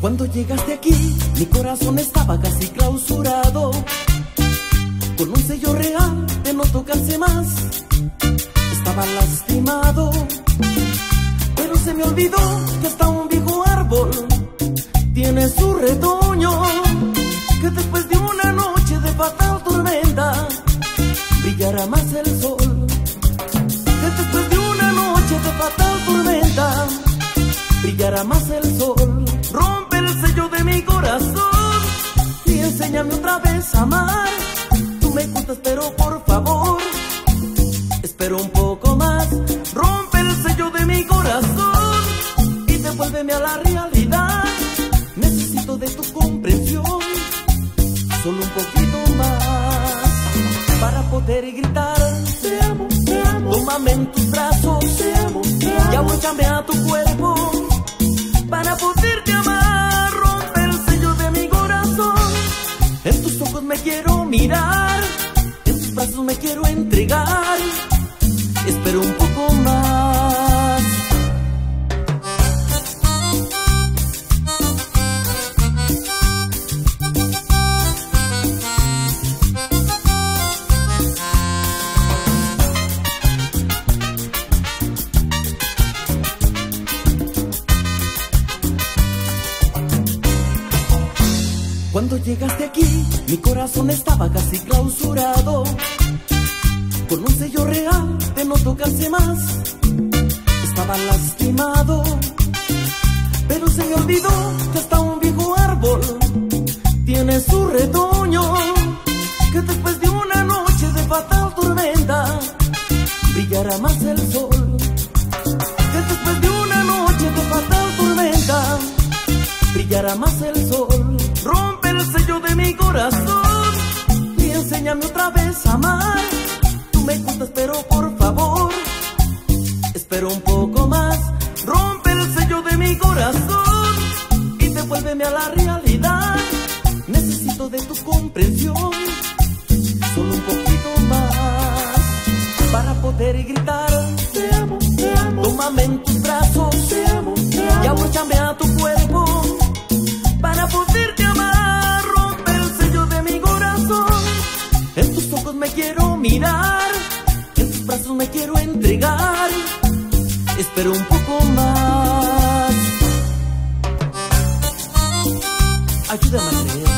Cuando llegaste aquí, mi corazón estaba casi clausurado. Con un sello real de no tocarse más, estaba lastimado. Pero se me olvidó que hasta un viejo árbol tiene su retoño. Que después de una noche de fatal tormenta, brillará más el sol. Que después de una noche de fatal tormenta, brillará más el sol. Enséñame otra vez a amar. Tú me gustas, pero por favor, espero un poco más. Rompe el sello de mi corazón y devuélveme a la realidad. Necesito de tu comprensión, solo un poquito más, para poder gritar. Te amo, te amo, Tómame en tus brazos te amo, te amo. y abróchame a tu cuerpo me quiero entregar. Espero un poco Cuando llegaste aquí, mi corazón estaba casi clausurado. Con un sello real de no tocarse más, estaba lastimado. Pero se me olvidó que hasta un viejo árbol tiene su retoño. Que después de una noche de fatal tormenta, brillará más el sol. Que después de una noche de fatal tormenta, brillará más el sol. Corazón y enséñame otra vez a amar. Tú me gustas, pero por favor, espero un poco más. Rompe el sello de mi corazón y devuélveme a la realidad. Necesito de tu comprensión, solo un poquito más, para poder gritar. Te amo, te amo, Tómame en tus brazos te amo, te y amo. abróchame a tu en tus brazos me quiero entregar. Espero un poco más. Ayúdame a creer.